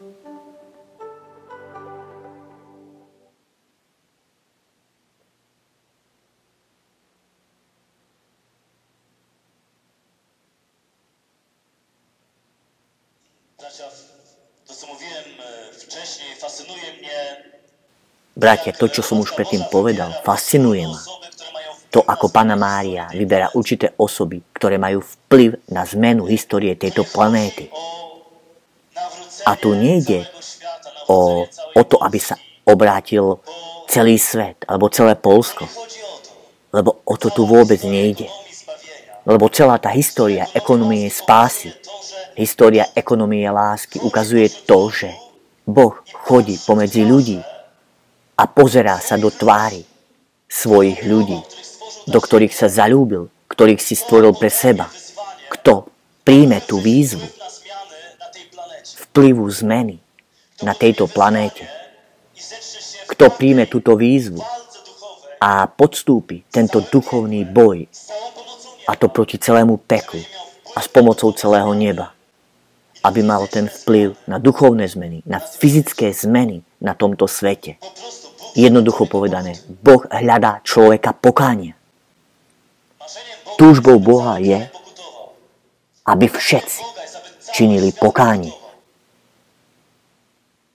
Bratia, to, čo som už predtým povedal, fascinuje ma. To, ako Pana Mária vyberá určité osoby, ktoré majú vplyv na zmenu histórie tejto planéty. A tu nejde o, o to, aby sa obrátil celý svet, alebo celé Polsko. Lebo o to tu vôbec nejde. Lebo celá tá história ekonomie spásy, história ekonomie lásky ukazuje to, že Boh chodí pomedzi ľudí a pozerá sa do tvári svojich ľudí, do ktorých sa zalúbil, ktorých si stvoril pre seba. Kto príjme tú výzvu vplyvu zmeny na tejto planéte, kto príjme túto výzvu a podstúpi tento duchovný boj, a to proti celému peklu a s pomocou celého neba, aby mal ten vplyv na duchovné zmeny, na fyzické zmeny na tomto svete. Jednoducho povedané, Boh hľadá človeka pokánia. Túžbou Boha je, aby všetci činili pokutował.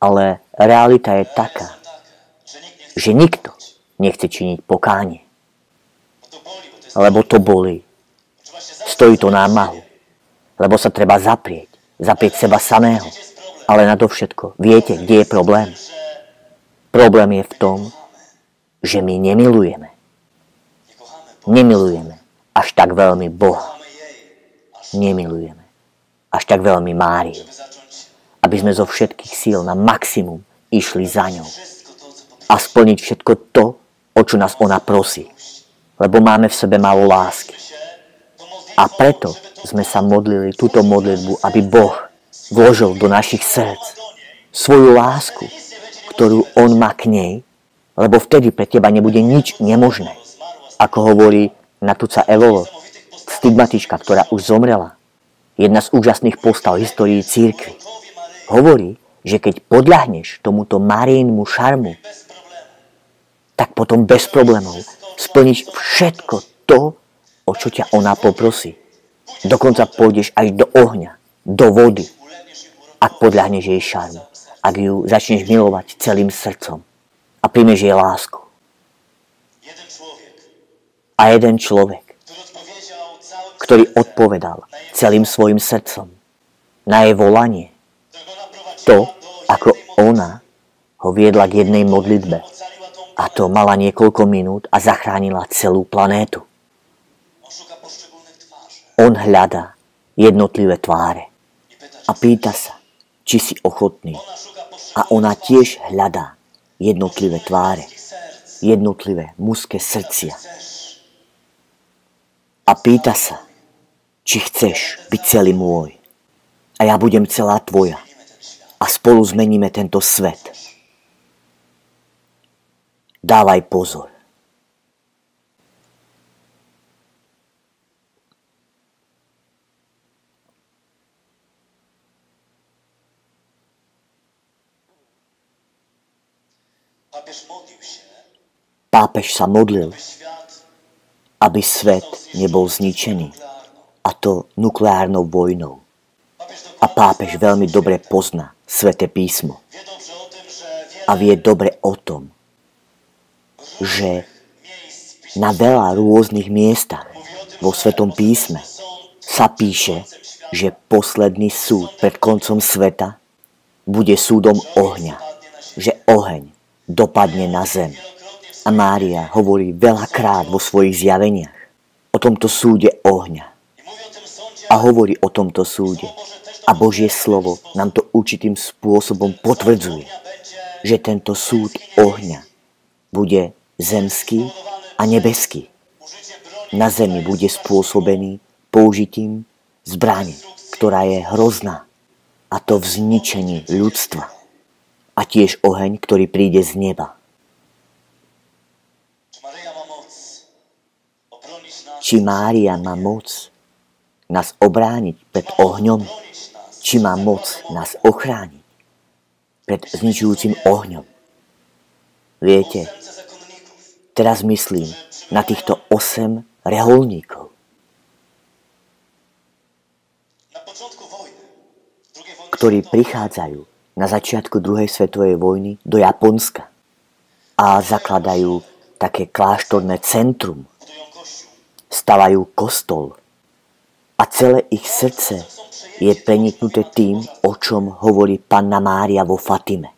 Ale realita je taká, že nikto nechce činiť pokánie, boli, lebo to zawsze stojí to námahu, lebo sa treba zaprieť, zaprieť seba samého. Ale na to všetko, viete, kde je problém? Problém je v tom, že my nemilujeme. Nemilujeme až tak veľmi Boha. Nemilujeme až tak veľmi Máriu. Aby sme zo všetkých síl na maximum išli za ňou a splniť všetko to, o čo nás ona prosí. Lebo máme v sebe málo lásky. A preto sme sa modlili túto modlitbu, aby Boh vložil do našich srdc svoju lásku, ktorú On má k nej, lebo vtedy pre teba nebude nič nemožné. Ako hovorí Natuca Elolo, stigmatička, ktorá už zomrela. Jedna z úžasných postav histórii církvy. Hovorí, že keď podľahneš tomuto Marijinmu šarmu, tak potom bez problémov splníš všetko to, o čo ťa ona poprosí. Dokonca pôjdeš až do ohňa, do vody, ak podľahneš jej šarmu, ak ju začneš milovať celým srdcom a príjmeš jej lásku. A jeden človek, ktorý odpovedal celým svojim srdcom na jej volanie, to, ako ona ho viedla k jednej modlitbe. A to mala niekoľko minút a zachránila celú planétu. On hľadá jednotlivé tváre a pýta sa, či si ochotný. A ona tiež hľadá jednotlivé tváre, jednotlivé mužské srdcia. A pýta sa, či chceš byť celý môj. A ja budem celá tvoja. A spolu zmeníme tento svet. Dávaj pozor. Pápež sa modlil, aby svet nebol zničený. A to nukleárnou vojnou. A pápež veľmi dobre pozná Sveté písmo. A vie dobre o tom, že na veľa rôznych miestach vo Svetom písme sa píše, že posledný súd pred koncom sveta bude súdom ohňa, že oheň dopadne na zem. A Mária hovorí veľakrát vo svojich zjaveniach o tomto súde ohňa. A hovorí o tomto súde. A Božie slovo nám to určitým spôsobom potvrdzuje, že tento súd ohňa bude zemský a nebeský. Na zemi bude spôsobený použitím zbrane, ktorá je hrozná. A to v zničení ľudstva. A tiež oheň, ktorý príde z neba. Či Mária má moc nás obrániť pred ohňom, či má moc nás ochrániť pred zničujúcim ohňom. Viete, teraz myslím na týchto 8 reholníkov, ktorí prichádzajú na začiatku druhej svetovej vojny do Japonska a zakladajú také kláštorné centrum, stavajú kostol a celé ich srdce je preniknuté tým, o čom hovorí Panna Mária vo Fatime.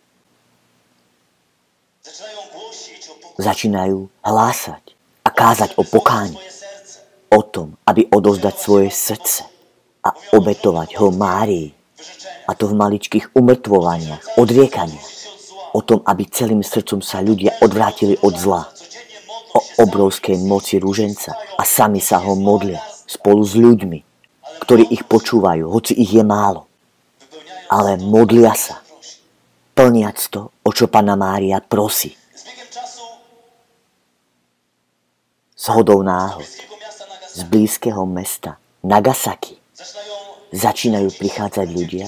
Začínajú hlásať a kázať o pokáni, o tom, aby odozdať svoje srdce a obetovať ho Márii. A to v maličkých umrtvovaniach, odriekaniach. O tom, aby celým srdcom sa ľudia odvrátili od zla. O obrovskej moci rúženca a sami sa ho modlia spolu s ľuďmi, ktorí ich počúvajú, hoci ich je málo. Ale modlia sa, plniac to, o čo Pana Mária prosí. Z hodou náhod z blízkeho mesta Nagasaki začínajú prichádzať ľudia,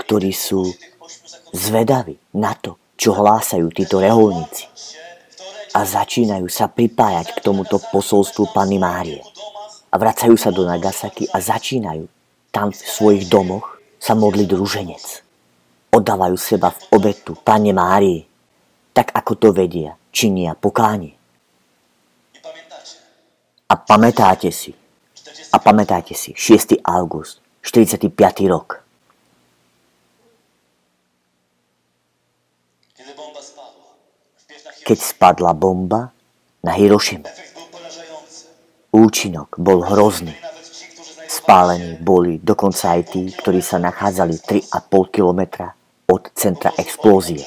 ktorí sú zvedaví na to, čo hlásajú títo reholníci a začínajú sa pripájať k tomuto posolstvu Panny Márie. A vracajú sa do Nagasaki a začínajú tam v svojich domoch sa modliť rúženec. Oddávajú seba v obetu Pane Márii, tak ako to vedia, činia pokánie. i pamiętacie A pamätáte si, 40 a pamätáte si, 6. august, 45. rok, keď spadla bomba na Hirošimu. Účinok bol hrozný. Spálení boli dokonca aj tí, ktorí sa nachádzali 3,5 kilometra od centra explózie.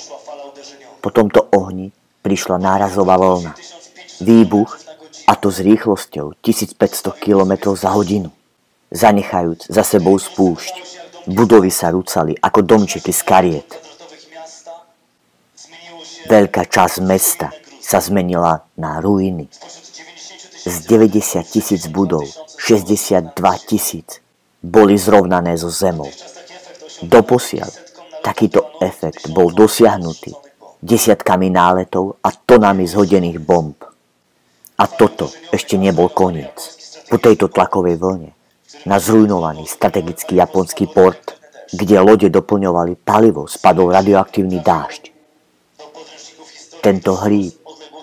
Po tomto ohni prišla nárazová vlna. 1500 Výbuch, a to s rýchlosťou 1500 km za hodinu. Zanechajúc za sebou spúšť, budovy sa rucali ako domčeky z kariet. Veľká časť mesta sa zmenila na ruiny. Spośród 90 Z tysięcy 90 tisíc budov 62 tisíc boli zrovnané so zemou. Doposiaľ takýto efekt bol dosiahnutý desiatkami náletov a tonami zhodených bomb. A toto ešte nebol koniec. Po tejto tlakovej vlne na zrujnovaný strategický japonský port, kde lode doplňovali palivo, spadol radioaktívny dážď. Tento hríb,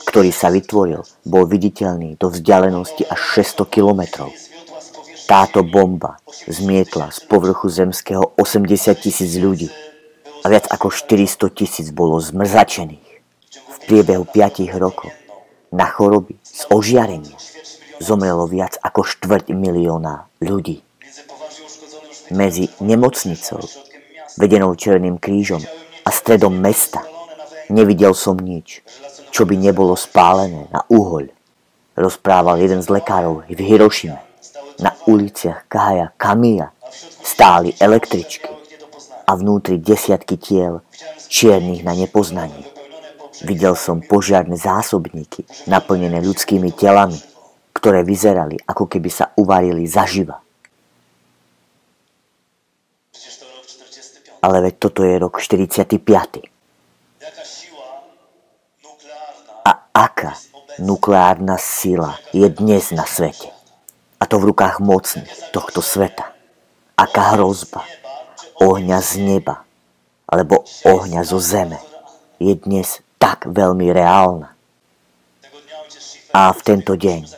ktorý sa vytvoril, bol viditeľný do vzdialenosti až 600 kilometrov. Táto bomba zmietla z povrchu zemského 80 tisíc ľudí a viac ako 400 tisíc bolo zmrzačených. V priebehu 5 rokov na choroby z ožiarenia zomrelo viac ako štvrť milióna ľudí. Medzi nemocnicou, vedenou Černým krížom a stredom mesta nevidel som nič, čo by nebolo spálené na uhoľ. Rozprával jeden z lekárov v Hirošime. Na uliciach Kaja Kamiya stáli električky a vnútri desiatky tiel čiernych na nepoznanie. Videl som požiarne zásobníky naplnené ľudskými telami, ktoré vyzerali, ako keby sa uvarili zaživa. przecież to rok 45 Ale veď toto je rok 45. aká nukleárna sila je dnes na svete? A to v rukách mocných tohto sveta. Aká hrozba ohňa z neba alebo ohňa zo zeme je dnes tak veľmi reálna. A v tento deň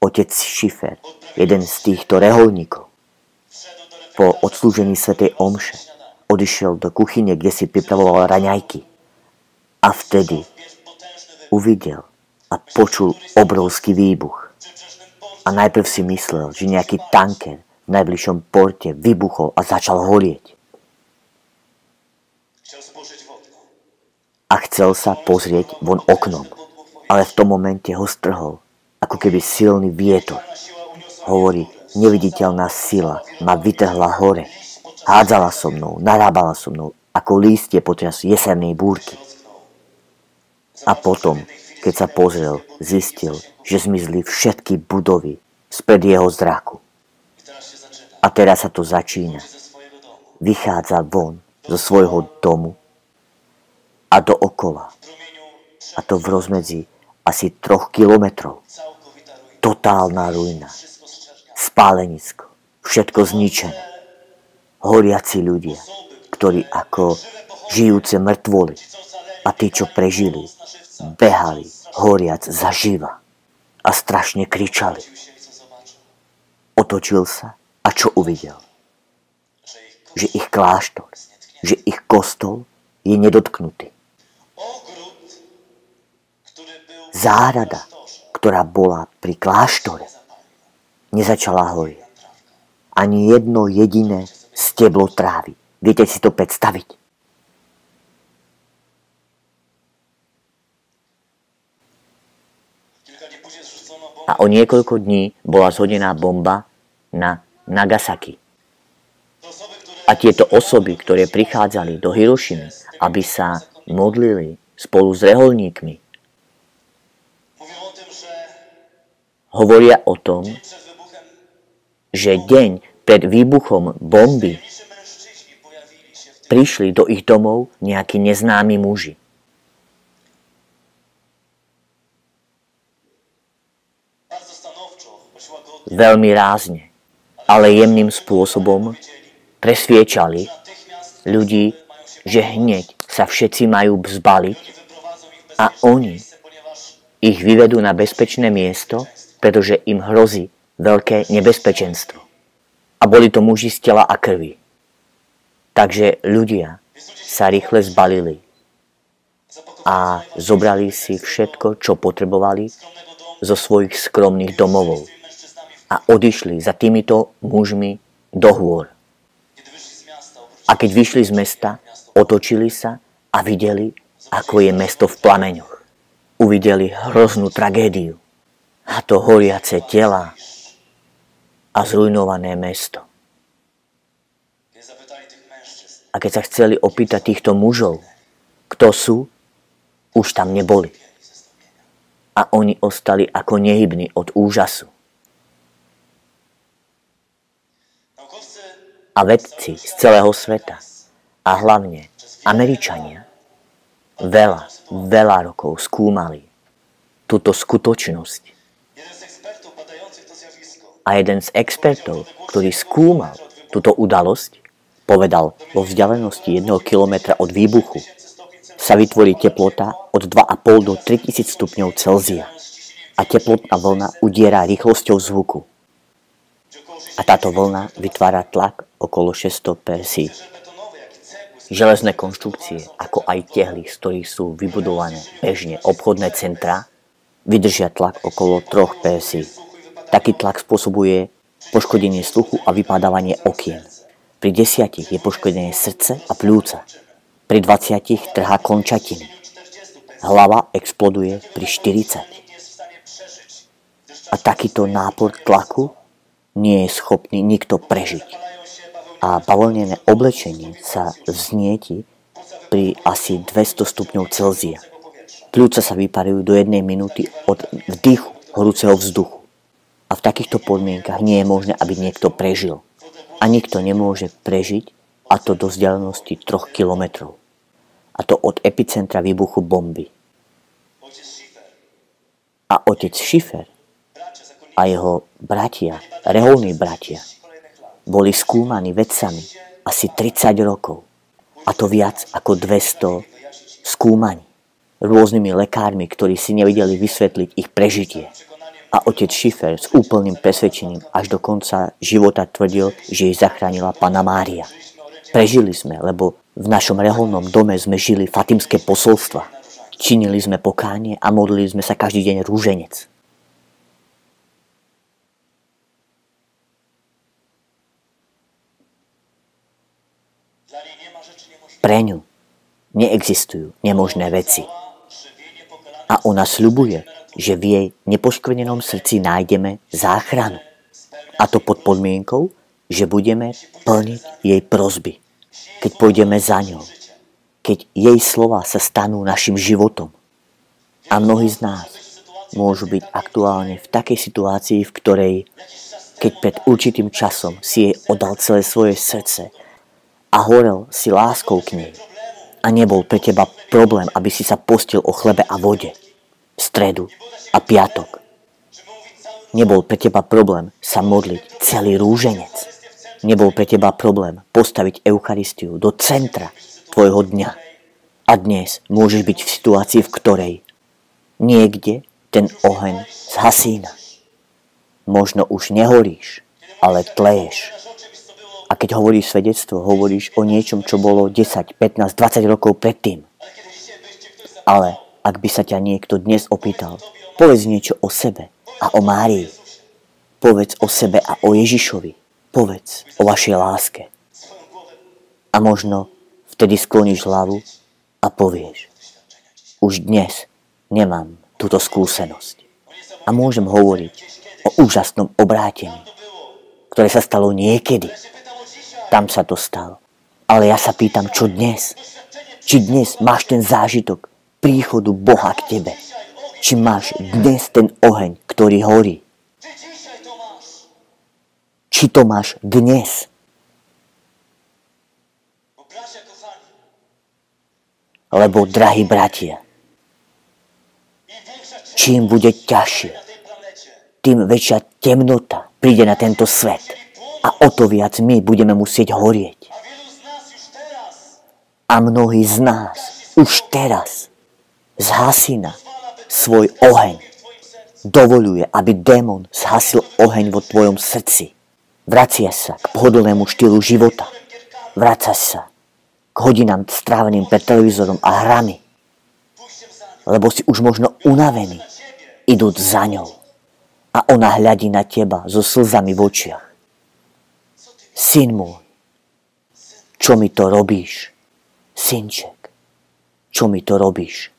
otec Schiffer, jeden z týchto reholníkov, po odslúžení svätej omše odišiel do kuchyne, kde si pripravoval raňajky. A vtedy uvidel a počul obrovský výbuch. A najprv si myslel, že nejaký tanker v najbližšom porte vybuchol a začal horieť. A chcel sa pozrieť von oknom. Ale v tom momente ho strhol, ako keby silný vietor. Hovorí, neviditeľná sila ma vytrhla hore. Hádzala so mnou, narábala so mnou, ako lístie počas jesennej búrky. A potom, keď sa pozrel, zistil, že zmizli všetky budovy spred jeho zraku. A teraz sa to začína. Vychádza von zo svojho domu a w promieniu A to v rozmedzi asi troch kilometrov. Totálna ruina. Spálenisko. Všetko zničené. Horiaci ľudia, ktorí ako žijúce mŕtvoly a tí, čo prežili, behali horiac zaživa a strašne kričali. Otočil sa a čo uvidel? Že ich kláštor, že ich kostol je nedotknutý. Záhrada, ktorá bola pri kláštore, nezačala horieť. Ani jedno jediné steblo trávy. Viete si to predstaviť? A o niekoľko dní bola zhodená bomba na Nagasaki. A tieto osoby, ktoré prichádzali do Hirošimy, aby sa modlili spolu s reholníkmi, hovoria o tom, že deň pred výbuchom bomby prišli do ich domov nejakí neznámi muži. Veľmi rázne, ale jemným spôsobom presviečali ľudí, že hneď sa všetci majú zbaliť a oni ich vyvedú na bezpečné miesto, pretože im hrozí veľké nebezpečenstvo. A boli to muži z tela a krvi. Takže ľudia sa rýchle zbalili a zobrali si všetko, čo potrebovali zo svojich skromných domovov a odišli za týmito mužmi do hôr. A keď vyšli z mesta, otočili sa a videli, ako je mesto v plameňoch. Uvideli hroznú tragédiu. A to horiace tela a zrujnované mesto. A keď sa chceli opýtať týchto mužov, kto sú, už tam neboli. A oni ostali ako nehybní od úžasu. A vedci z celého sveta, a hlavne Američania, veľa, veľa rokov skúmali túto skutočnosť. A jeden z expertov, ktorý skúmal túto udalosť, povedal, vo vzdialenosti 1 km od výbuchu sa vytvorí teplota od 2,5 do 3000 stupňov Celzia a teplotná vlna udiera rýchlosťou zvuku. A táto vlna vytvára tlak okolo 600 PSI. betonowe, jak i cegły, Železné konštrukcie, ako aj tehly, z ktorých sú vybudované bežne obchodné centra, vydržia tlak okolo 3 PSI. Taký tlak spôsobuje poškodenie sluchu a vypadávanie okien. Pri desiatich je poškodenie srdce a pľúca. Pri 20 trhá končatiny. Hlava exploduje pri 40. A takýto nápor tlaku nie je schopný nikto prežiť. A bavlnené oblečenie sa vznieti pri asi 200 stupňov Celzia. Pľúca sa vyparujú do jednej minúty od vdychu horúceho vzduchu. A v takýchto podmienkach nie je možné, aby niekto prežil. A nikto nemôže prežiť, a to do vzdialenosti 3 kilometrov. A to od epicentra výbuchu bomby. A otec zakonnicy a jeho bratia, reholní bratia, boli skúmaní vedcami asi 30 rokov. A to viac ako 200 skúmaní. Rôznymi lekármi, ktorí si nevedeli vysvetliť ich prežitie. A otec Schiffer s úplným presvedčením až do konca života tvrdil, že ich zachránila Pana Mária. Prežili sme, lebo v našom reholnom dome sme žili fatimské posolstva. Činili sme pokánie a modlili sme sa každý deň rúženec. Pre ňu neexistujú nemožné veci. A ona sľubuje, že v jej nepoškvrnenom srdci nájdeme záchranu. A to pod podmienkou, že budeme plniť jej prozby. Keď pôjdeme za ňou. Keď jej slova sa stanú našim životom. A mnohí z nás môžu byť aktuálne v takej situácii, v ktorej, keď pred určitým časom si jej oddal celé svoje srdce a horel si láskou k nej, A nebol pre teba problém, aby si sa postil o chlebe a vode v stredu a piatok. Nebol pre teba problém sa modliť celý rúženec. Nebol pre teba problém postaviť Eucharistiu do centra tvojho dňa. A dnes môžeš byť v situácii, v ktorej niekde ten oheň zhasína. Možno už nehoríš, ale tleješ. A keď hovoríš svedectvo, hovoríš o niečom, čo bolo 10, 15, 20 rokov predtým. Ale ak by sa ťa niekto dnes opýtal, povedz niečo o sebe a o Márii. Povedz o sebe a o Ježišovi. Povedz o vašej láske. A možno vtedy skloníš hlavu a povieš, už dnes nemám túto skúsenosť. A môžem hovoriť o úžasnom obrátení, ktoré sa stalo niekedy tam sa to stalo. Ale ja sa pýtam, čo dnes? Či dnes máš ten zážitok príchodu Boha k tebe? Či máš dnes ten oheň, ktorý horí? Či to máš dnes? Lebo, drahí bratia, čím bude ťažšie, tým väčšia temnota príde na tento svet a o to viac my budeme musieť horieť. A mnohí z nás už teraz zhasína svoj oheň. Dovoluje, aby démon zhasil oheň vo tvojom srdci. Vracia sa k pohodlnému štýlu života. Vraca sa k hodinám stráveným pred televízorom a hrami. Lebo si už možno unavený, idúc za ňou. A ona hľadí na teba so slzami v očiach. Syn môj, čo mi to robíš? Synček, čo mi to robíš?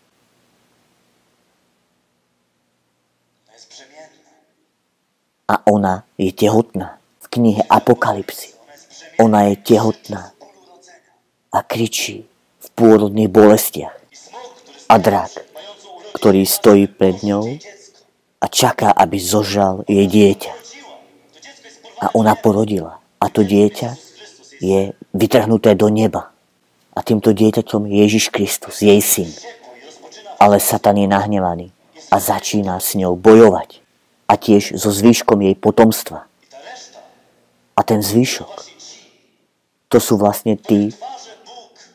A ona je tehotná. V knihe Apokalypsy. Ona je tehotná a kričí v pôrodných bolestiach. A drak, ktorý stojí pred ňou a čaká, aby zožal jej dieťa. A ona porodila. A to dieťa je vytrhnuté do neba. A týmto dieťaťom je Ježiš Kristus, jej syn. Ale Satan je nahnevaný a začína s ňou bojovať. A tiež so zvýškom jej potomstva. A ten zvýšok, to sú vlastne tí,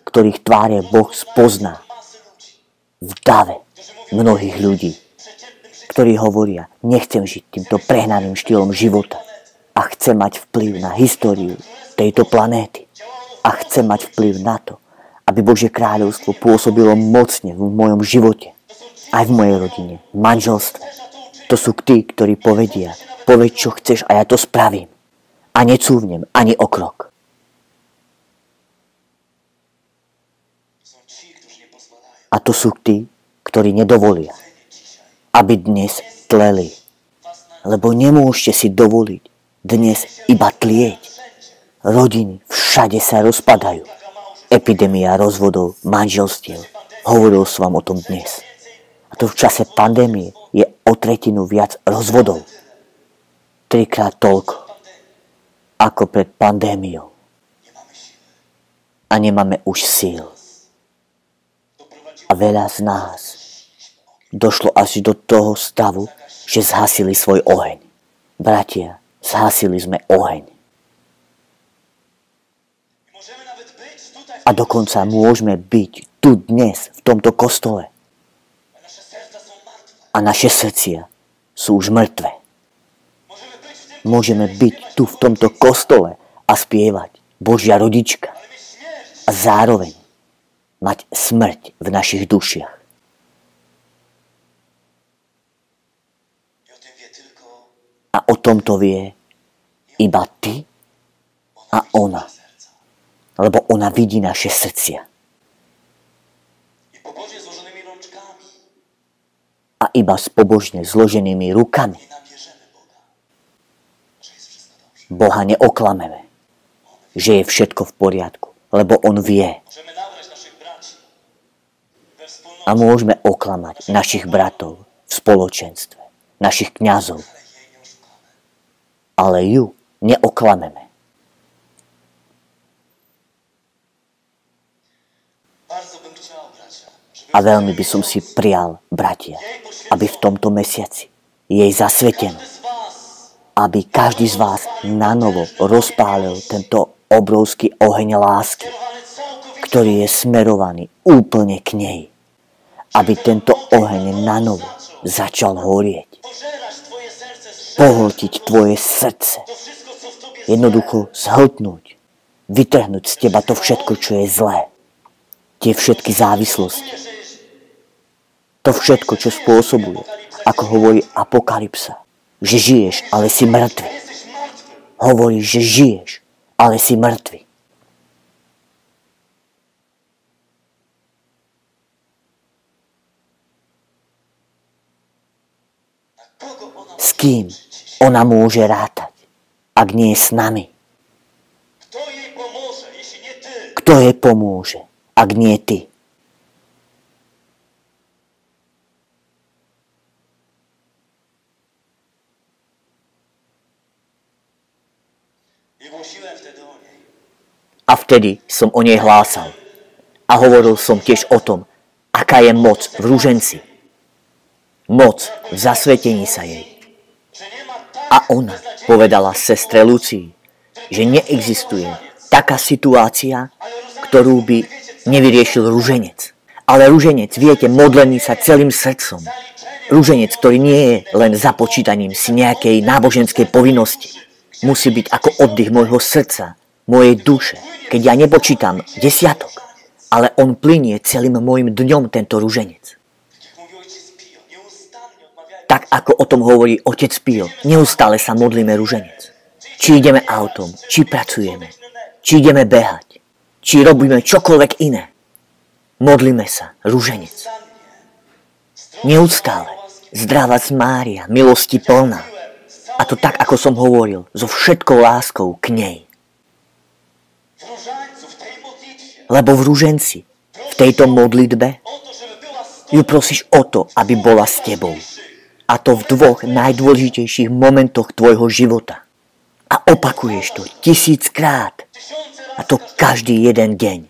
ktorých tváre Boh spozná v dave mnohých ľudí, ktorí hovoria, nechcem žiť týmto prehnaným štýlom života a chce mať vplyv na históriu tejto planéty a chce mať vplyv na to, aby Božie kráľovstvo pôsobilo mocne v mojom živote, aj v mojej rodine, v manželstve. To sú tí, ktorí povedia, povedz, čo chceš a ja to spravím. A necúvnem ani o krok. A to sú tí, ktorí nedovolia, aby dnes tleli. Lebo nemôžete si dovoliť dnes iba tlieť. Rodiny všade sa rozpadajú. Epidémia rozvodov, manželstiev. Hovoril som vám o tom dnes. A to v čase pandémie je o tretinu viac rozvodov. Trikrát toľko ako pred pandémiou. A nemáme už síl. A veľa z nás došlo až do toho stavu, že zhasili svoj oheň. Bratia, Zhasili sme oheň. A dokonca môžeme byť tu dnes, v tomto kostole. A naše srdcia sú už mŕtve. Môžeme byť tu v tomto kostole a spievať Božia rodička. A zároveň mať smrť v našich dušiach. A o tomto vie iba ty a ona. Lebo ona vidí naše srdcia. A iba s pobožne zloženými rukami Boha neoklameme, že je všetko v poriadku, lebo On vie. A môžeme oklamať našich bratov v spoločenstve, našich kňazov. Ale ju neoklameme. A veľmi by som si prial, bratia, aby v tomto mesiaci jej zasvetený, każdy z was aby každý z vás na novo rozpálil tento obrovský oheň lásky, ktorý je smerovaný úplne k nej. Aby tento oheň na novo začal horieť, pohltiť tvoje srdce, jednoducho zhltnúť, vytrhnúť z teba to všetko, čo je zlé. Tie všetky závislosti, to všetko, čo spôsobuje, ako hovorí Apokalypsa, že žiješ, ale si mŕtvy. Hovoríš, že žiješ, ale si mŕtvy. S kým ona môže rátať, ak nie s nami? Kto jej pomôže, ak nie ty? A vtedy som o nej hlásal. A hovoril som tiež o tom, aká je moc v rúženci. Moc v zasvetení sa jej. A ona povedala sestre Lucii, že neexistuje taká situácia, ktorú by nevyriešil rúženec. Ale rúženec, viete, modlený sa celým srdcom. Rúženec, ktorý nie je len započítaním si nejakej náboženskej povinnosti. Musí byť ako oddych môjho srdca, mojej duše, keď ja nepočítam desiatok, ale on plinie celým môjim dňom tento rúženec. Tak ako o tom hovorí otec Pio, neustále sa modlíme rúženec. Či ideme autom, či pracujeme, či ideme behať, či robíme čokoľvek iné. Modlíme sa, rúženec. Neustále. Zdravá z Mária, milosti plná. A to tak, ako som hovoril, so všetkou láskou k nej. Lebo v rúženci, v tejto modlitbe, ju prosíš o to, aby bola s tebou. A to v dvoch najdôležitejších momentoch tvojho života. A opakuješ to tisíckrát. A to každý jeden deň.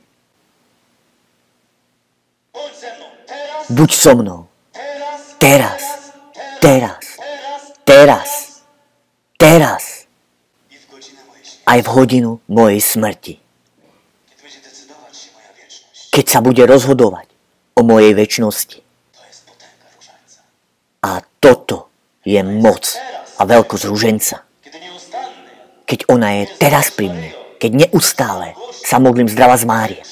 Buď so mnou. teraz, Teraz. Teraz. teraz. Aj v hodinu mojej smrti. Keď sa bude rozhodovať o mojej väčšnosti. A je moc a veľkosť rúženca. Keď ona je teraz pri mne. Keď neustále sa modlím zdrava z Mária.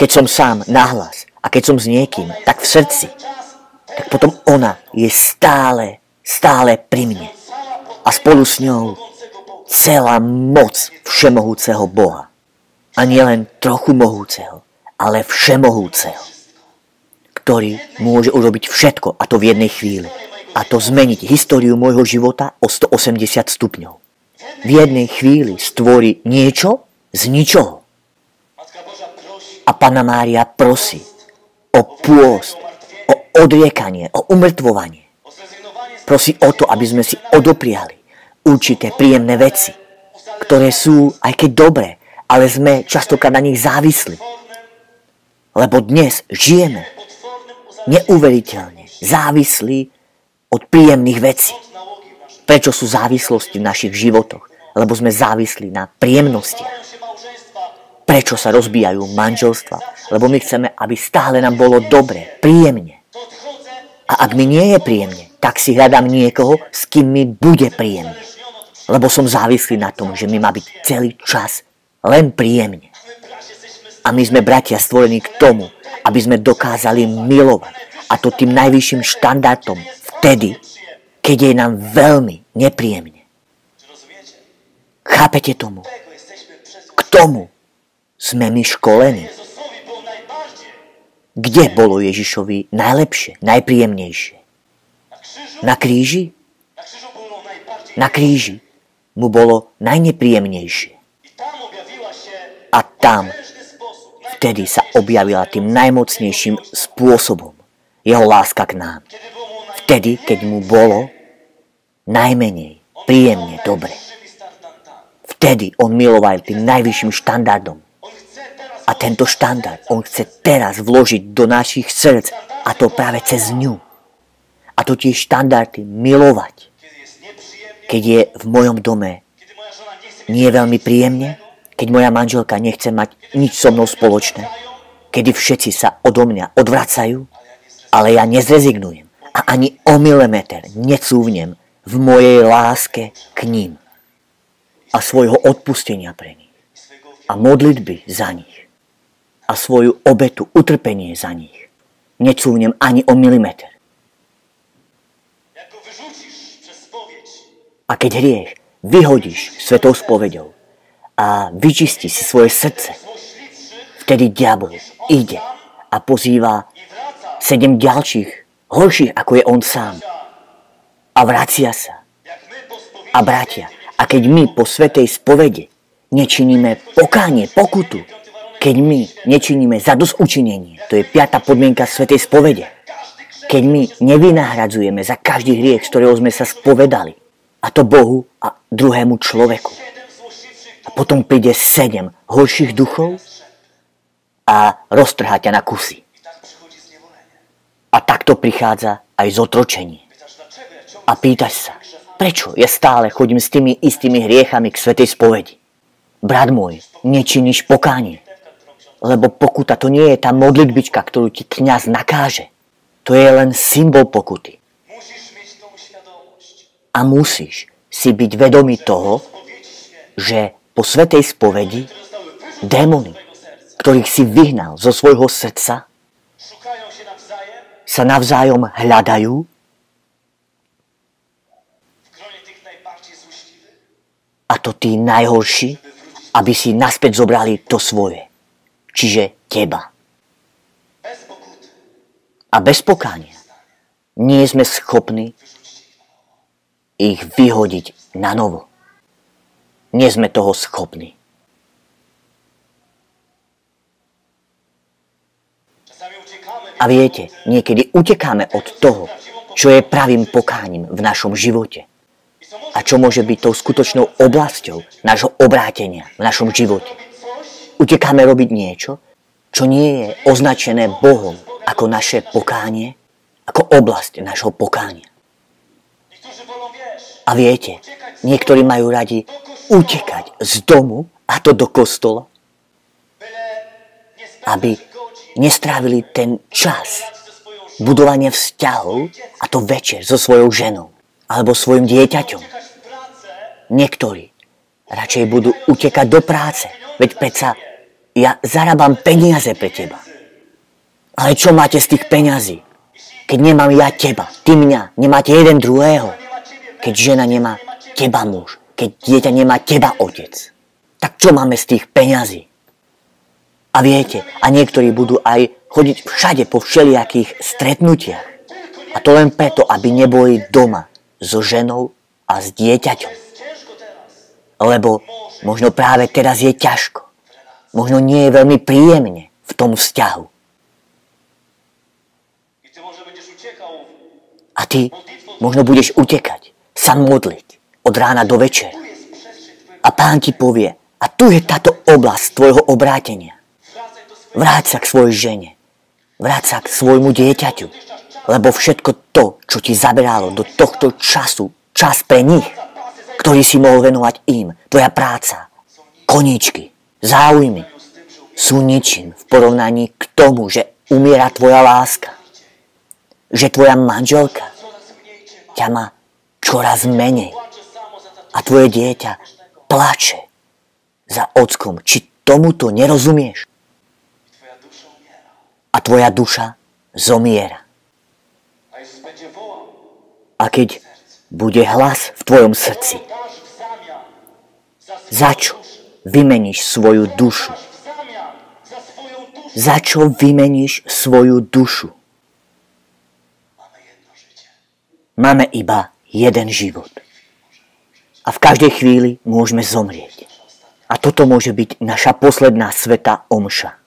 Keď som sám nahlas a keď som s niekým, tak v srdci. Tak potom ona je stále, stále pri mne. A spolu s ňou celá moc všemohúceho Boha. A nielen trochu mohúceho, ale všemohúceho. Ktorý môže urobiť všetko a to v jednej chvíli. A to zmeniť históriu môjho života o 180 stupňov. V jednej chvíli stvorí niečo z ničoho. A Pana Mária prosí o pôst, o odriekanie, o umrtvovanie. Prosí o to, aby sme si odopriali určité príjemné veci, ktoré sú aj keď dobré, ale sme častokrát na nich závislí. Lebo dnes žijeme neuveriteľne závislí od príjemných vecí. Prečo sú závislosti v našich životoch? Lebo sme závislí na małżeństwa, Prečo sa rozbijajú manželstva? Lebo my chceme, aby stále nám bolo dobre, príjemne. A ak mi nie je príjemne, tak si hľadám niekoho, s kým mi bude príjemne. Lebo som závislý na tom, že mi má byť celý čas len príjemne. A my sme bratia stvorení k tomu, aby sme dokázali milovať. A to tým najvyšším štandardom vtedy, keď je nám veľmi nepríjemne. Chápete tomu? K tomu sme my školení. Kde bolo Ježišovi najlepšie, najpríjemnejšie? na kríži? Na kríži mu bolo najnepríjemnejšie. A tam vtedy sa objavila tým najmocnejším spôsobom jeho láska k nám. Vtedy, keď mu bolo najmenej príjemne dobre. Vtedy on miloval tým najvyšším štandardom. A tento štandard on chce teraz vložiť do našich srdc a to práve cez ňu. A to tie štandardy milovať. Keď je v mojom dome nie je veľmi príjemne, keď moja manželka nechce mať nič so mnou spoločné, kedy všetci sa odo mňa odvracajú, ale ja nezrezignujem a ani o milimeter necúvnem v mojej láske k ním a svojho odpustenia pre nich a modlitby za nich a svoju obetu, utrpenie za nich. Necúvnem ani o milimeter. A keď hriech vyhodíš svetou spovedou a vyčistí si svoje srdce, vtedy diabol ide a pozýva sedem ďalších, horších ako je on sám. A vracia sa. A bratia, a keď my po svetej spovede nečiníme pokánie, pokutu, keď my nečiníme zadosučinenie, to je piata podmienka svetej spovede, keď my nevynahradzujeme za každý hriech, z ktorého sme sa spovedali, a to Bohu a druhému človeku. A potom príde sedem horších duchov a roztrhá ťa na kusy. A takto prichádza aj zotročenie. A pýtaš sa, prečo ja stále chodím s tými istými hriechami k svetej spovedi? Brat môj, nečiníš pokánie. Lebo pokuta to nie je tá modlitbička, ktorú ti kňaz nakáže. To je len symbol pokuty. A musíš si byť vedomý toho, že po svetej spovedi démony, ktorých si vyhnal zo svojho srdca, sa navzájom hľadajú a to tí najhorší, aby si naspäť zobrali to svoje. Čiže teba. A bez pokánia nie sme schopní ich vyhodiť na novo. Nie sme toho schopní. A viete, niekedy utekáme od toho, čo je pravým pokáním v našom živote. A čo môže byť tou skutočnou oblasťou nášho obrátenia v našom živote. Utekáme robiť niečo, čo nie je označené Bohom ako naše pokánie, ako oblasť našho pokánia. A viete, niektorí majú radi utekať z domu, a to do kostola, aby nestrávili ten čas budovania vzťahov, a to večer so svojou ženou alebo svojim dieťaťom. Niektorí radšej budú utekať do práce, veď predsa ja zarábam peniaze pre teba. Ale čo máte z tých peňazí? Keď nemám ja teba, ty mňa, nemáte jeden druhého. Keď žena nemá teba muž, keď dieťa nemá teba otec. Tak čo máme z tých peňazí? A viete, a niektorí budú aj chodiť všade po všelijakých stretnutiach. A to len preto, aby neboli doma so ženou a s dieťaťom. Lebo možno práve teraz je ťažko. Možno nie je veľmi príjemne v tom vzťahu. A ty možno budeš utekať, sa modliť od rána do večera. A pán ti povie, a tu je táto oblasť tvojho obrátenia. Vráť sa k svojej žene. Vráť sa k svojmu dieťaťu. Lebo všetko to, čo ti zaberalo do tohto času, čas pre nich, ktorý si mohol venovať im, tvoja práca, koníčky, záujmy, sú ničím v porovnaní k tomu, že umiera tvoja láska. Že tvoja manželka ťa má čoraz menej. A tvoje dieťa plače za ockom. Či tomuto nerozumieš? A tvoja duša zomiera. A keď bude hlas v tvojom srdci, za, čo vymeníš svoju dušu? za čo vymeníš svoju dušu? Máme iba jeden život. A v každej chvíli môžeme zomrieť. A toto môže byť naša posledná sveta omša.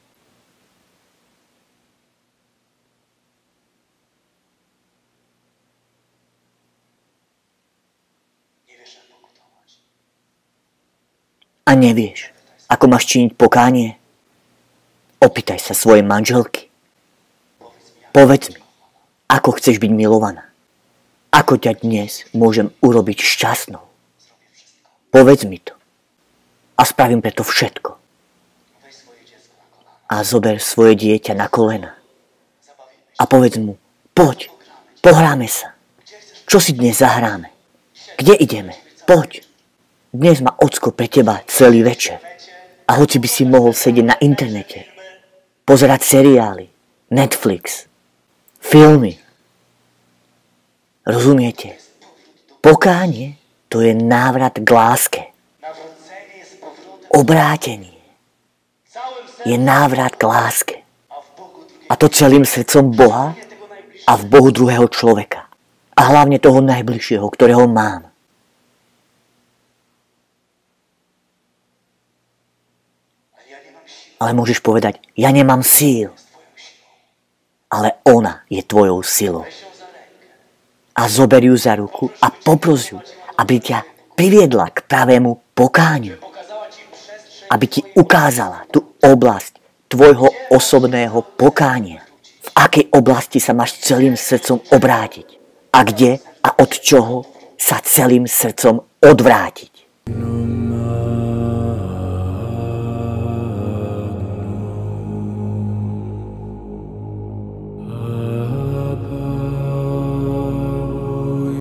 A nevieš, ako máš činiť pokánie? Opýtaj sa svojej manželky. Povedz mi, ako chceš byť milovaná. Ako ťa dnes môžem urobiť šťastnou. Povedz mi to. A spravím preto všetko. A zober svoje dieťa na kolena. A povedz mu, poď, pohráme sa. Čo si dnes zahráme? Kde ideme? Poď. Dnes má ocko pre teba celý večer. A hoci by si mohol sedieť na internete, pozerať seriály, Netflix, filmy. Rozumiete? Pokánie to je návrat k láske. Obrátenie je návrat k láske. a to celým srdcom Boha a v Bohu druhého človeka. A hlavne toho najbližšieho, ktorého mám. Ale ja nie mam siły Ale môžeš povedať, ja nemám síl, ale ona je tvojou silou. A zober ju za ruku a popros ju, aby ťa priviedla k pravému przestrzeń Aby ti ukázala tú oblasť tvojho osobného pokánia. V akej oblasti sa máš celým srdcom obrátiť. A kde a od čoho sa celým srdcom odvrátiť.